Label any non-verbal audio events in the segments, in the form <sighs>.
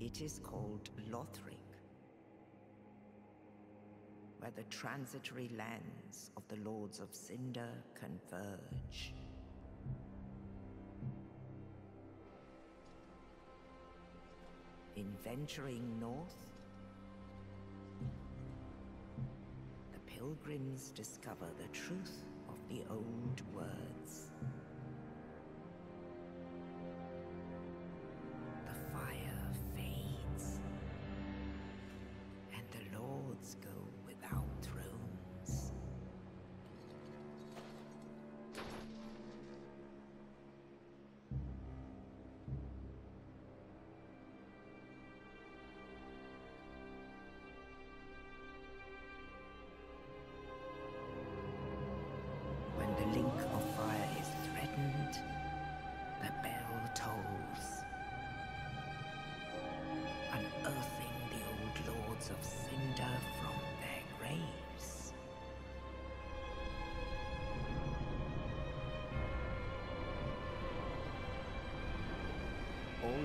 It is called Lothric, where the transitory lands of the Lords of Cinder converge. In venturing north, the pilgrims discover the truth of the old words.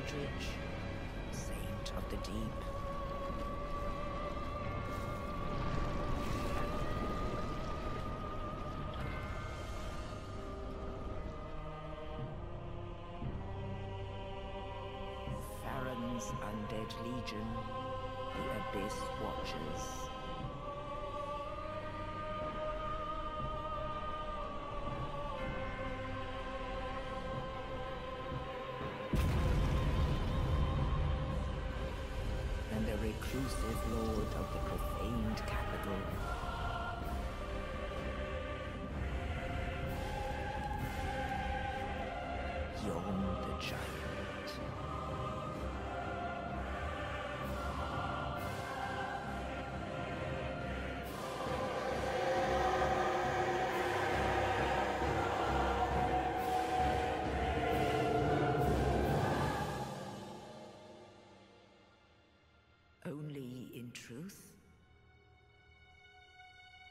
Saint of the deep, Farron's undead legion, the Abyss Watchers. Reclusive lord of the profaned capital. The Giant.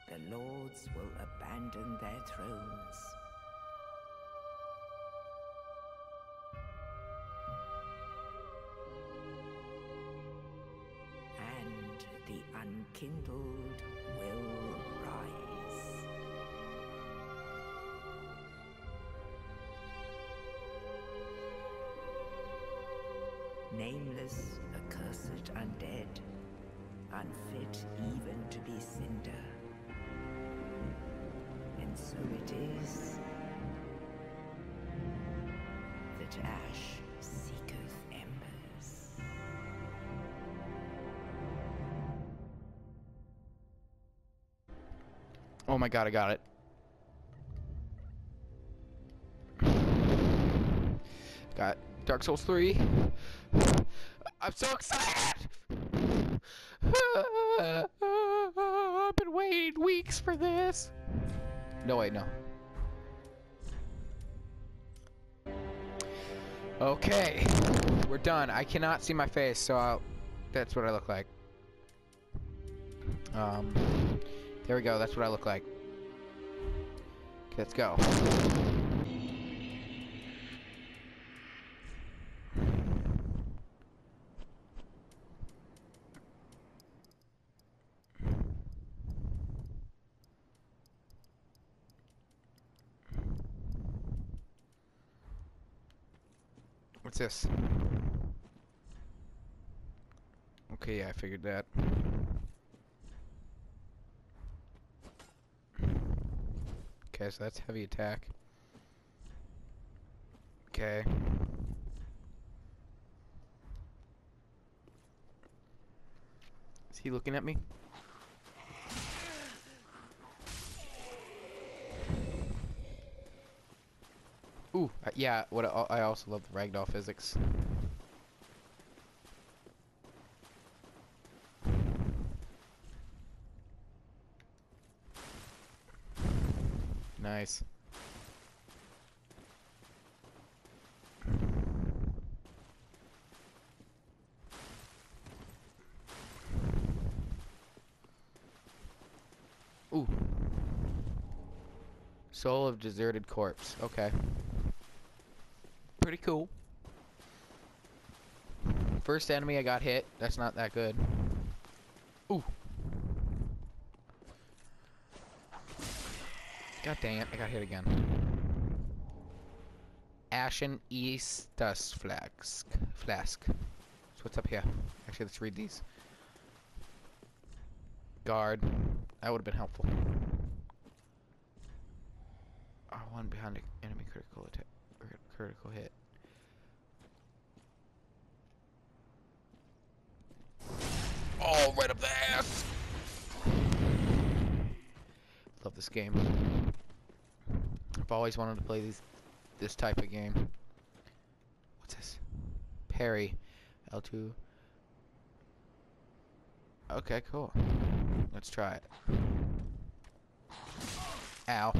The lords will abandon their thrones. And the unkindled will rise. Nameless, accursed undead, unfit even to be cinder. So it is that ash seeketh embers. Oh my god, I got it. Got Dark Souls 3. I'm so excited! I've been waiting weeks for this. No, wait, no. Okay, we're done. I cannot see my face, so I'll, that's what I look like. Um, there we go. That's what I look like. Okay, let's go. What's this? Okay, I figured that. Okay, so that's heavy attack. Okay. Is he looking at me? Ooh, uh, yeah, what I I also love the ragdoll physics. Nice. Ooh. Soul of deserted corpse. Okay. Pretty cool. First enemy I got hit. That's not that good. Ooh. God dang it, I got hit again. Ashen East Dust Flask. Flask. So what's up here? Actually, let's read these. Guard. That would have been helpful. R1 behind enemy critical attack. Critical hit. Oh, right up the ass! Love this game. I've always wanted to play these, this type of game. What's this? Parry. L2. Okay, cool. Let's try it. Ow.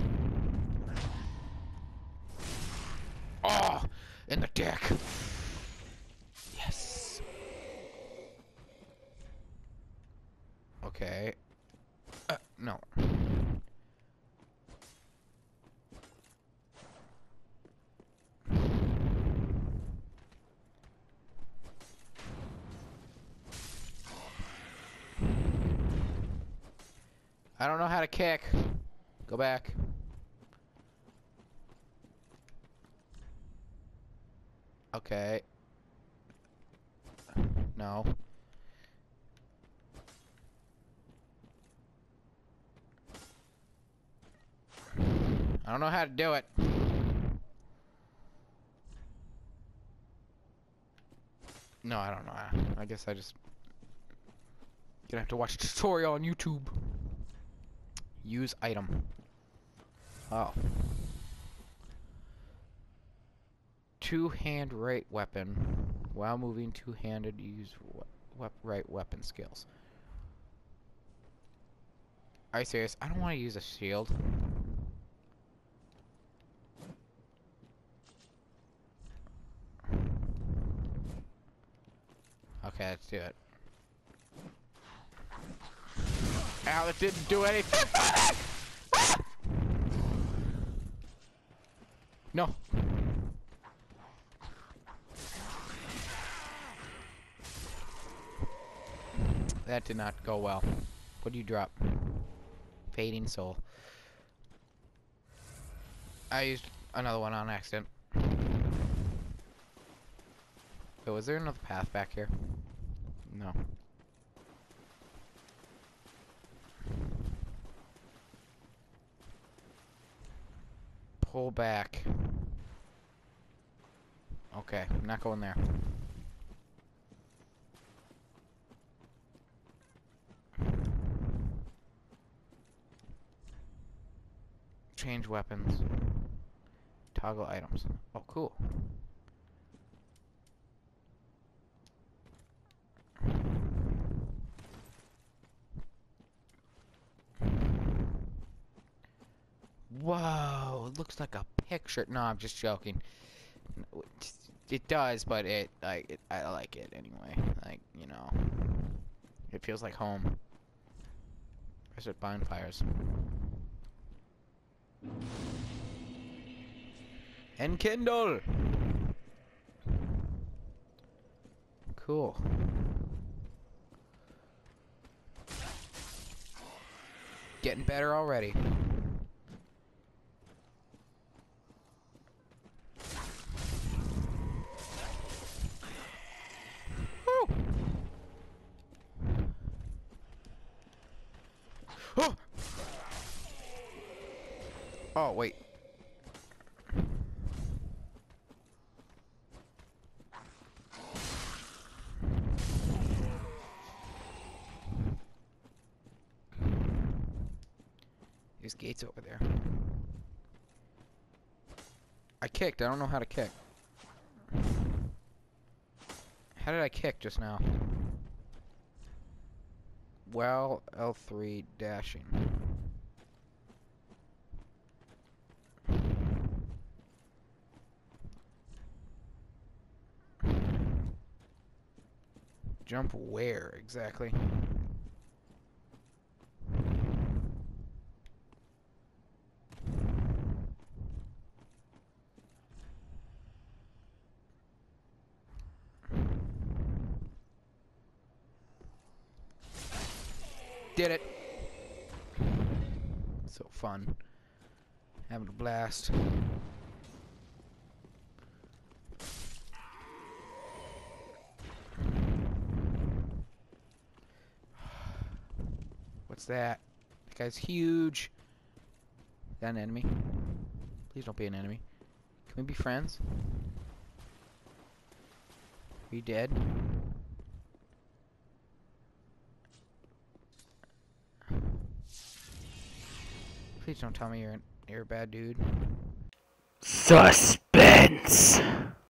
Oh! In the dick! Okay. Uh, no. I don't know how to kick. Go back. Okay. No. I don't know how to do it. No, I don't know. I guess I just gonna have to watch a tutorial on YouTube. Use item. Oh. Two-hand right weapon. While moving two-handed, use we right weapon skills. Are you serious? I don't want to use a shield. Okay, let's do it. Ow, that didn't do anything. no. That did not go well. What do you drop? Fading soul. I used another one on accident. Wait, was there another path back here? No. Pull back. Okay, I'm not going there. Change weapons. Toggle items. Oh, cool. Whoa, it looks like a picture. No, I'm just joking. It does, but it, like, it, I like it anyway. Like, you know, it feels like home. Where's it bonfires? And Kindle! Cool. Getting better already. Oh! Oh, wait. There's gates over there. I kicked. I don't know how to kick. How did I kick just now? Well, L3 dashing. Jump where exactly? Did it. So fun. Having a blast. <sighs> What's that? That guy's huge. Is that an enemy? Please don't be an enemy. Can we be friends? Are you dead? Please don't tell me you're you're a bad dude. Suspense.